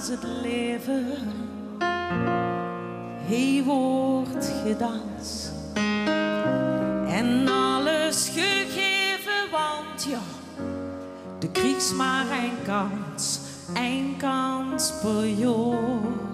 als het leven. Hij wordt gedanst en alles gegeven, want ja, de krieg maar een kans, een kans per jaar.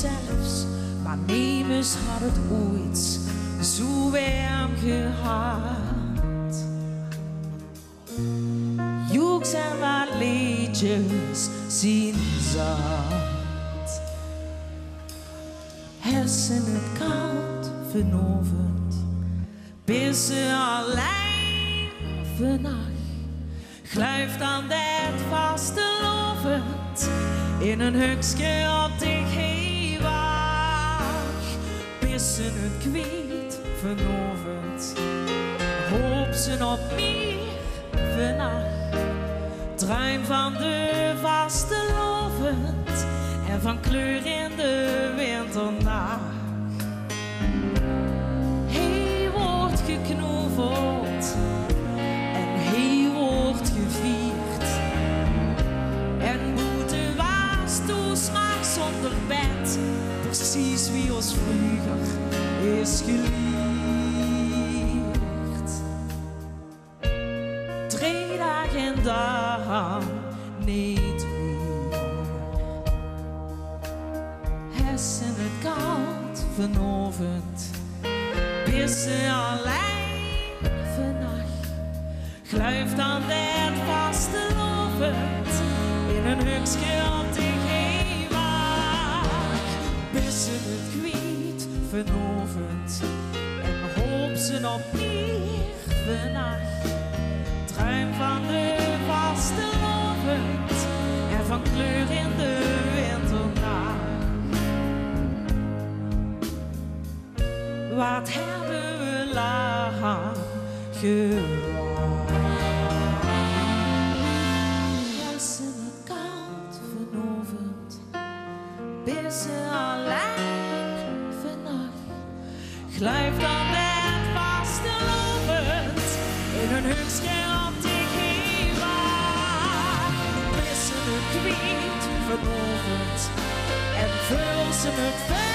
Zelfs, maar neem eens had het ooit zo warm gehad. Joeks en wat liedjes zien zat. Het koud vanavond, bissen alleen vannacht. Gluift aan dat vaste lovend in een hukje op de Bissen het kwiet vanavond, hoop ze op meer vannacht. Druim van de vaste lovend en van kleur in de winternacht. Precies wie ons vroeger is geleerd. Drie dagen en dag niet meer. Hessen het koud vanavond, bissen alleen vannacht. Gluift aan dat vaste lovend in een hukje en hoop ze op meer vannacht. Druim van de vaste lovend en van kleur in de winternacht. Wat hebben we lang gewacht? Hersen het koud vanavond, bissen alleen vannacht. Gluift dan net vaste lovend in een hukje op de gewaar. Bissen het kwiet vanavond en vul ze met